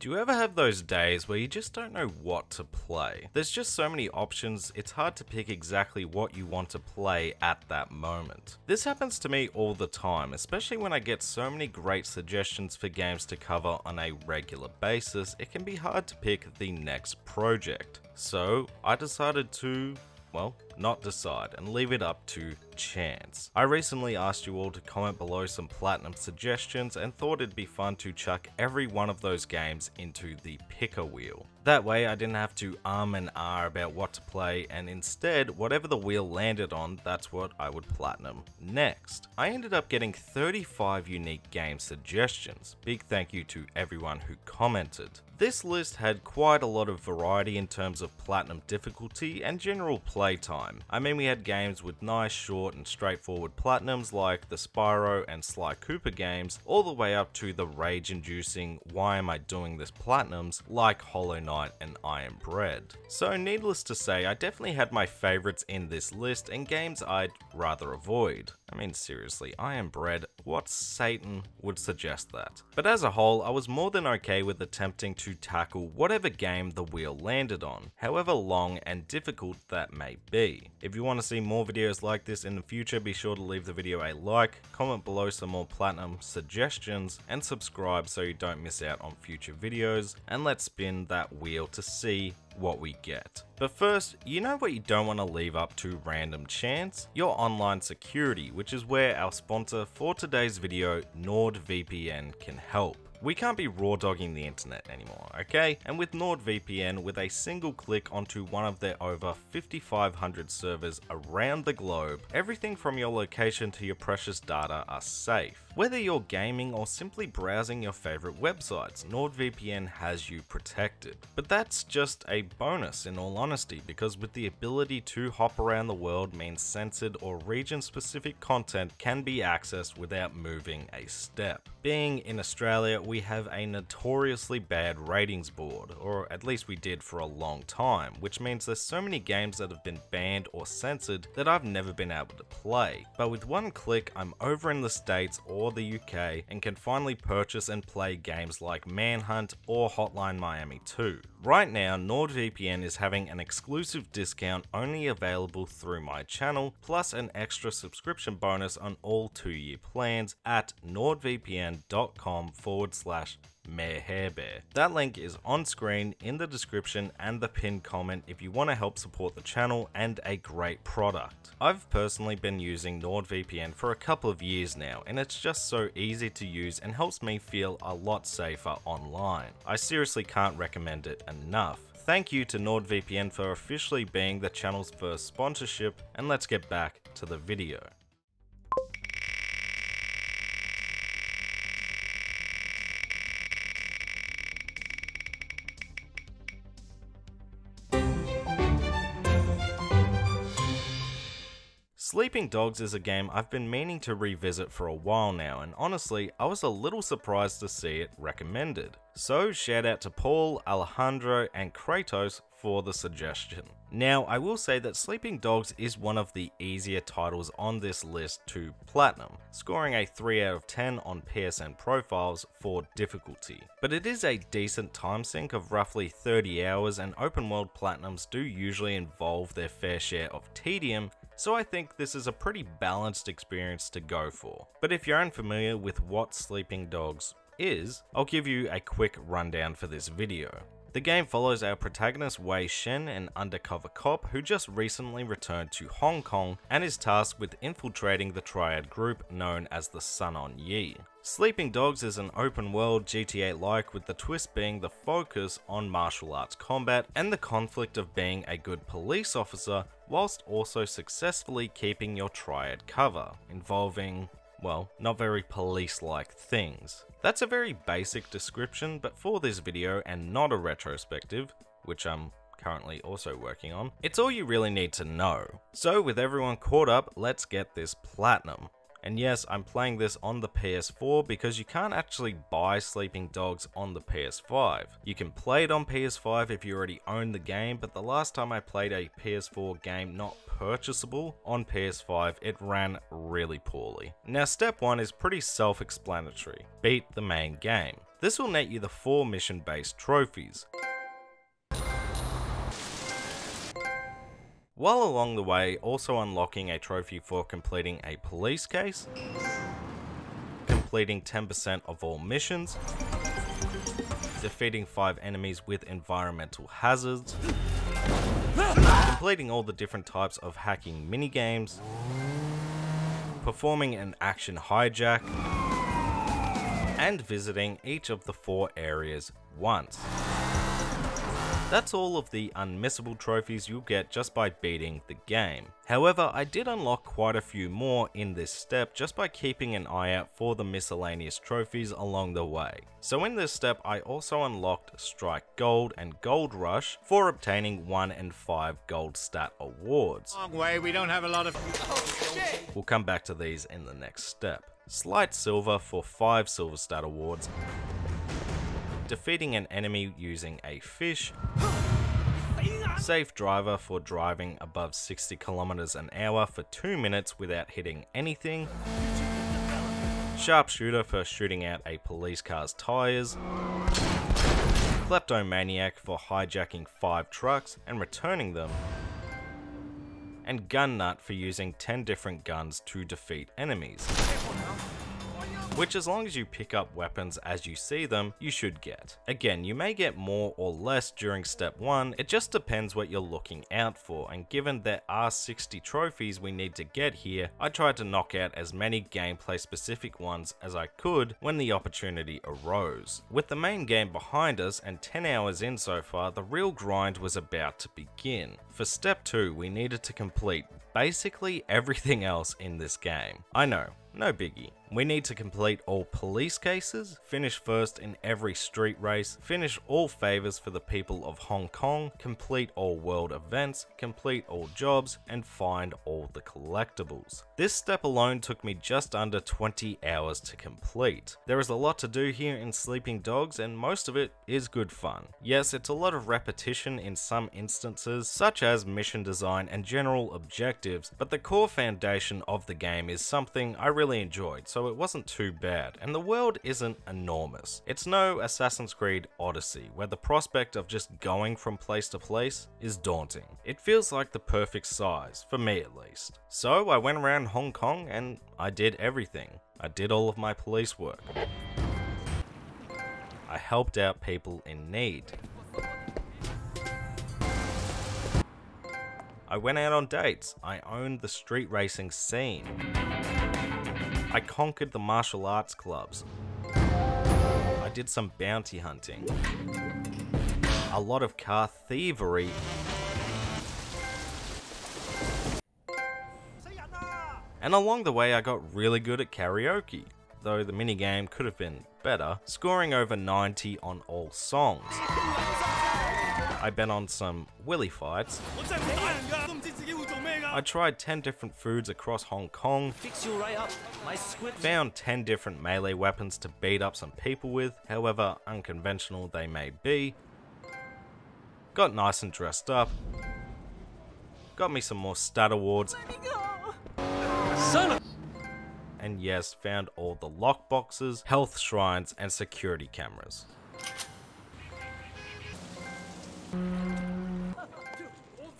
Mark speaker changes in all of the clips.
Speaker 1: Do you ever have those days where you just don't know what to play? There's just so many options, it's hard to pick exactly what you want to play at that moment. This happens to me all the time, especially when I get so many great suggestions for games to cover on a regular basis, it can be hard to pick the next project. So, I decided to, well, not decide and leave it up to chance. I recently asked you all to comment below some platinum suggestions and thought it'd be fun to chuck every one of those games into the picker wheel. That way I didn't have to um and ah about what to play and instead whatever the wheel landed on that's what I would platinum next. I ended up getting 35 unique game suggestions. Big thank you to everyone who commented. This list had quite a lot of variety in terms of platinum difficulty and general playtime time. I mean, we had games with nice, short, and straightforward platinums like the Spyro and Sly Cooper games, all the way up to the rage inducing, why am I doing this platinums like Hollow Knight and I Am Bread. So, needless to say, I definitely had my favorites in this list and games I'd rather avoid. I mean, seriously, I Am Bread, what Satan would suggest that? But as a whole, I was more than okay with attempting to tackle whatever game the wheel landed on, however long and difficult that may be. If you want to see more videos like this in the future, be sure to leave the video a like, comment below some more platinum suggestions, and subscribe so you don't miss out on future videos, and let's spin that wheel to see what we get. But first, you know what you don't want to leave up to random chance? Your online security, which is where our sponsor for today's video, NordVPN, can help. We can't be raw dogging the internet anymore, okay? And with NordVPN, with a single click onto one of their over 5,500 servers around the globe, everything from your location to your precious data are safe. Whether you're gaming or simply browsing your favorite websites, NordVPN has you protected. But that's just a bonus in all honesty, because with the ability to hop around the world means censored or region specific content can be accessed without moving a step. Being in Australia, we have a notoriously bad ratings board, or at least we did for a long time, which means there's so many games that have been banned or censored that I've never been able to play. But with one click, I'm over in the States or the UK and can finally purchase and play games like Manhunt or Hotline Miami 2. Right now, NordVPN is having an exclusive discount only available through my channel, plus an extra subscription bonus on all two year plans at nordvpn.com forward slash Mayor Hairbear. That link is on screen in the description and the pinned comment if you want to help support the channel and a great product. I've personally been using NordVPN for a couple of years now and it's just so easy to use and helps me feel a lot safer online. I seriously can't recommend it enough. Thank you to NordVPN for officially being the channel's first sponsorship and let's get back to the video. Sleeping Dogs is a game I've been meaning to revisit for a while now, and honestly, I was a little surprised to see it recommended. So, shout out to Paul, Alejandro, and Kratos for the suggestion. Now, I will say that Sleeping Dogs is one of the easier titles on this list to platinum, scoring a 3 out of 10 on PSN profiles for difficulty. But it is a decent time sink of roughly 30 hours, and open world platinums do usually involve their fair share of tedium, so I think this is a pretty balanced experience to go for. But if you're unfamiliar with what Sleeping Dogs is, I'll give you a quick rundown for this video. The game follows our protagonist Wei Shen, an undercover cop who just recently returned to Hong Kong and is tasked with infiltrating the triad group known as the Sun On Yee. Sleeping Dogs is an open world GTA like with the twist being the focus on martial arts combat and the conflict of being a good police officer whilst also successfully keeping your triad cover, involving, well, not very police-like things. That's a very basic description, but for this video and not a retrospective, which I'm currently also working on, it's all you really need to know. So with everyone caught up, let's get this platinum. And yes, I'm playing this on the PS4 because you can't actually buy Sleeping Dogs on the PS5. You can play it on PS5 if you already own the game, but the last time I played a PS4 game not purchasable on PS5, it ran really poorly. Now step 1 is pretty self-explanatory. Beat the main game. This will net you the 4 mission based trophies. While along the way, also unlocking a trophy for completing a police case, completing 10% of all missions, defeating 5 enemies with environmental hazards, completing all the different types of hacking minigames, performing an action hijack, and visiting each of the four areas once. That's all of the unmissable trophies you'll get just by beating the game. However, I did unlock quite a few more in this step just by keeping an eye out for the miscellaneous trophies along the way. So in this step, I also unlocked Strike Gold and Gold Rush for obtaining 1 and 5 gold stat awards.
Speaker 2: Long way, we don't have a lot of...
Speaker 1: Oh, we'll come back to these in the next step. Slight Silver for 5 Silver Stat awards, defeating an enemy using a fish, safe driver for driving above 60 kilometers an hour for 2 minutes without hitting anything, sharpshooter for shooting out a police car's tires, kleptomaniac for hijacking 5 trucks and returning them, and gun nut for using 10 different guns to defeat enemies which as long as you pick up weapons as you see them, you should get. Again, you may get more or less during step 1, it just depends what you're looking out for, and given there are 60 trophies we need to get here, I tried to knock out as many gameplay specific ones as I could when the opportunity arose. With the main game behind us and 10 hours in so far, the real grind was about to begin. For step 2, we needed to complete basically everything else in this game. I know, no biggie. We need to complete all police cases, finish first in every street race, finish all favors for the people of Hong Kong, complete all world events, complete all jobs, and find all the collectibles. This step alone took me just under 20 hours to complete. There is a lot to do here in Sleeping Dogs and most of it is good fun. Yes, it's a lot of repetition in some instances, such as mission design and general objectives, but the core foundation of the game is something I really enjoyed, so it wasn't too bad, and the world isn't enormous. It's no Assassin's Creed Odyssey, where the prospect of just going from place to place is daunting. It feels like the perfect size, for me at least. So I went around Hong Kong and I did everything. I did all of my police work. I helped out people in need. I went out on dates. I owned the street racing scene. I conquered the martial arts clubs. I did some bounty hunting. A lot of car thievery. And along the way I got really good at karaoke, though the minigame could have been better, scoring over 90 on all songs. I bet on some willy fights. I tried 10 different foods across Hong Kong, found 10 different melee weapons to beat up some people with, however unconventional they may be, got nice and dressed up, got me some more stat awards, and yes, found all the lockboxes, health shrines, and security cameras.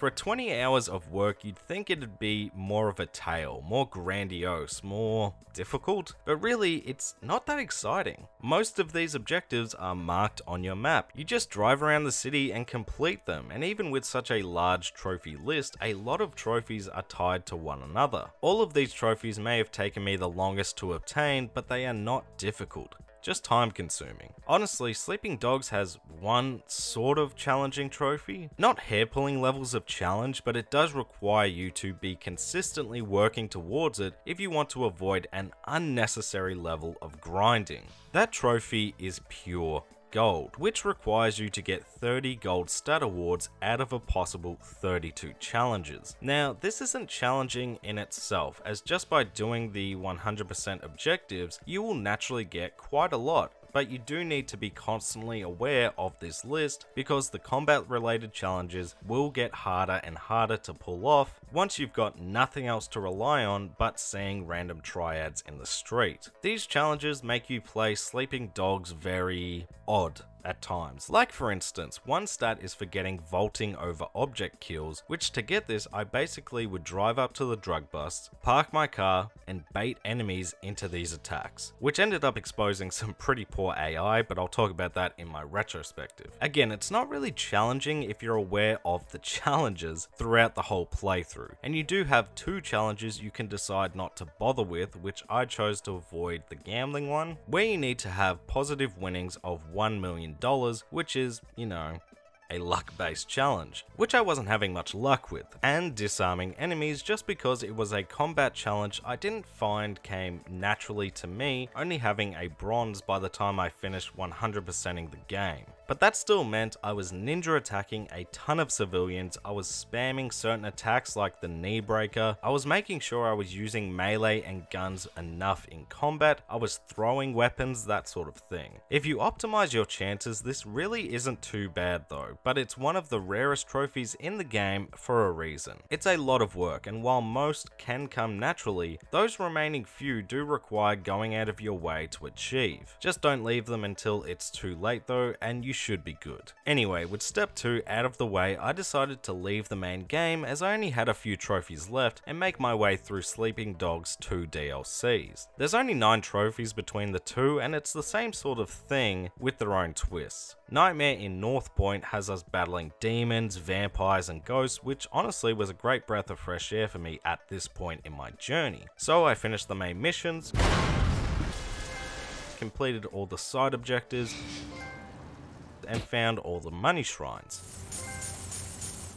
Speaker 1: For 20 hours of work, you'd think it'd be more of a tale, more grandiose, more difficult, but really, it's not that exciting. Most of these objectives are marked on your map. You just drive around the city and complete them, and even with such a large trophy list, a lot of trophies are tied to one another. All of these trophies may have taken me the longest to obtain, but they are not difficult just time consuming. Honestly, Sleeping Dogs has one sort of challenging trophy. Not hair pulling levels of challenge, but it does require you to be consistently working towards it if you want to avoid an unnecessary level of grinding. That trophy is pure gold, which requires you to get 30 gold stat awards out of a possible 32 challenges. Now, this isn't challenging in itself, as just by doing the 100% objectives, you will naturally get quite a lot but you do need to be constantly aware of this list because the combat related challenges will get harder and harder to pull off once you've got nothing else to rely on but seeing random triads in the street. These challenges make you play sleeping dogs very odd at times. Like for instance, one stat is for getting vaulting over object kills, which to get this I basically would drive up to the drug busts, park my car, and bait enemies into these attacks, which ended up exposing some pretty poor AI, but I'll talk about that in my retrospective. Again, it's not really challenging if you're aware of the challenges throughout the whole playthrough, and you do have two challenges you can decide not to bother with, which I chose to avoid the gambling one, where you need to have positive winnings of $1 million, which is, you know, a luck-based challenge, which I wasn't having much luck with, and disarming enemies just because it was a combat challenge I didn't find came naturally to me, only having a bronze by the time I finished 100%ing the game. But that still meant I was ninja attacking a ton of civilians, I was spamming certain attacks like the knee breaker, I was making sure I was using melee and guns enough in combat, I was throwing weapons, that sort of thing. If you optimize your chances, this really isn't too bad though, but it's one of the rarest trophies in the game for a reason. It's a lot of work, and while most can come naturally, those remaining few do require going out of your way to achieve. Just don't leave them until it's too late though, and you should be good. Anyway, with step 2 out of the way, I decided to leave the main game as I only had a few trophies left and make my way through Sleeping Dogs 2 DLCs. There's only 9 trophies between the two and it's the same sort of thing with their own twists. Nightmare in North Point has us battling demons, vampires and ghosts which honestly was a great breath of fresh air for me at this point in my journey. So I finished the main missions, completed all the side objectives, and found all the money shrines.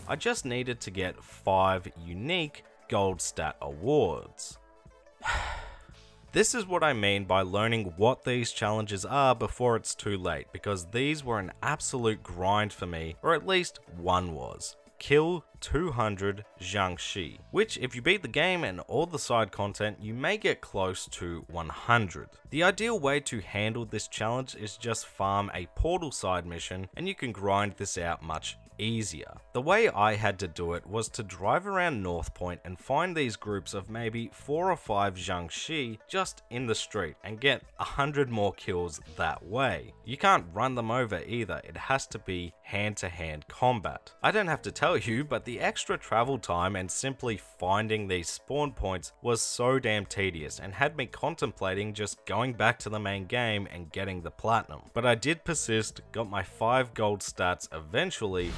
Speaker 1: I just needed to get 5 unique gold stat awards. This is what I mean by learning what these challenges are before it's too late, because these were an absolute grind for me, or at least one was kill 200 Jiangshi, which if you beat the game and all the side content, you may get close to 100. The ideal way to handle this challenge is just farm a portal side mission and you can grind this out much easier. The way I had to do it was to drive around North Point and find these groups of maybe 4 or 5 Jiangshi just in the street and get 100 more kills that way. You can't run them over either, it has to be hand to hand combat. I don't have to tell you, but the extra travel time and simply finding these spawn points was so damn tedious and had me contemplating just going back to the main game and getting the platinum. But I did persist, got my 5 gold stats eventually,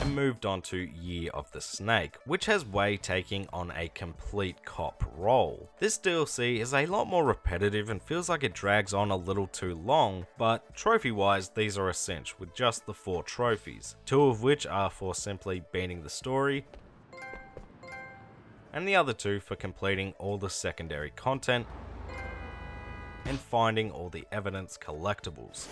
Speaker 1: and moved on to Year of the Snake, which has Wei taking on a complete cop role. This DLC is a lot more repetitive and feels like it drags on a little too long, but trophy wise these are a cinch with just the 4 trophies, two of which are for simply beating the story, and the other two for completing all the secondary content and finding all the evidence collectibles.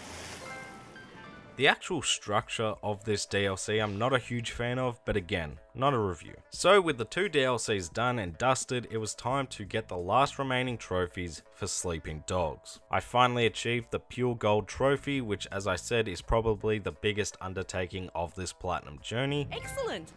Speaker 1: The actual structure of this DLC I'm not a huge fan of, but again, not a review. So with the two DLCs done and dusted, it was time to get the last remaining trophies for Sleeping Dogs. I finally achieved the Pure Gold trophy, which as I said is probably the biggest undertaking of this platinum journey.
Speaker 2: Excellent!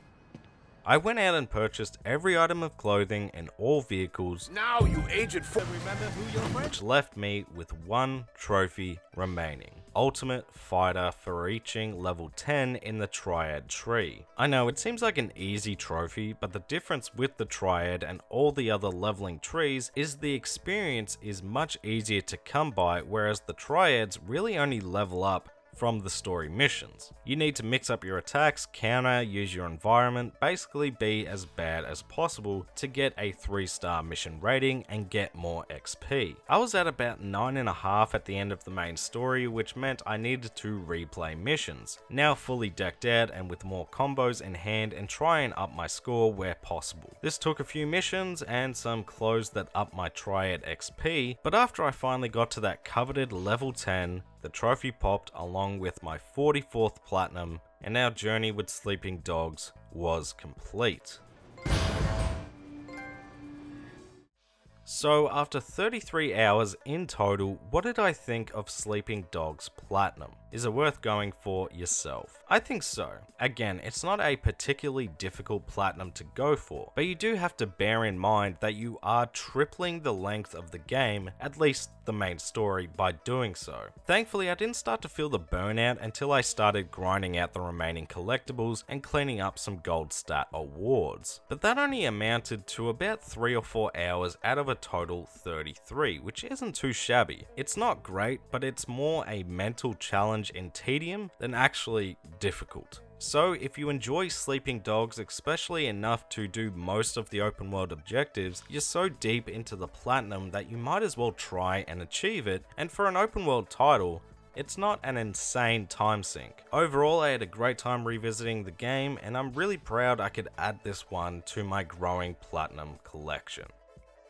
Speaker 1: I went out and purchased every item of clothing and all vehicles.
Speaker 3: Now you aged for remember who your friend
Speaker 1: which left me with one trophy remaining. Ultimate Fighter for reaching level 10 in the Triad tree. I know it seems like an easy trophy, but the difference with the Triad and all the other leveling trees is the experience is much easier to come by whereas the Triads really only level up from the story missions. You need to mix up your attacks, counter, use your environment, basically be as bad as possible to get a 3 star mission rating and get more XP. I was at about 9.5 at the end of the main story which meant I needed to replay missions. Now fully decked out and with more combos in hand and try and up my score where possible. This took a few missions and some clothes that up my triad XP, but after I finally got to that coveted level 10, the trophy popped along with my 44th platinum, and our journey with Sleeping Dogs was complete. So after 33 hours in total, what did I think of Sleeping Dogs Platinum? Is it worth going for yourself? I think so. Again, it's not a particularly difficult platinum to go for, but you do have to bear in mind that you are tripling the length of the game, at least the main story, by doing so. Thankfully, I didn't start to feel the burnout until I started grinding out the remaining collectibles and cleaning up some gold stat awards. But that only amounted to about 3 or 4 hours out of a total 33, which isn't too shabby. It's not great, but it's more a mental challenge challenge in tedium than actually difficult. So, if you enjoy Sleeping Dogs, especially enough to do most of the open world objectives, you're so deep into the platinum that you might as well try and achieve it, and for an open world title, it's not an insane time sink. Overall, I had a great time revisiting the game, and I'm really proud I could add this one to my growing platinum collection.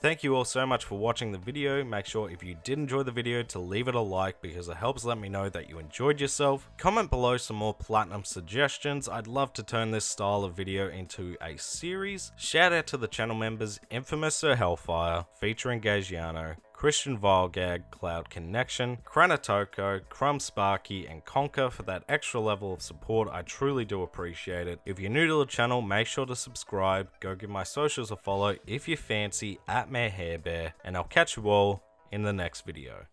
Speaker 1: Thank you all so much for watching the video. Make sure if you did enjoy the video to leave it a like because it helps let me know that you enjoyed yourself. Comment below some more platinum suggestions. I'd love to turn this style of video into a series. Shout out to the channel members Infamous Sir Hellfire featuring Gagiano, Christian Vilgag, Cloud Connection, Kranatoko, Crumb Sparky, and Conker for that extra level of support. I truly do appreciate it. If you're new to the channel, make sure to subscribe. Go give my socials a follow if you fancy at Mayor Hairbear, and I'll catch you all in the next video.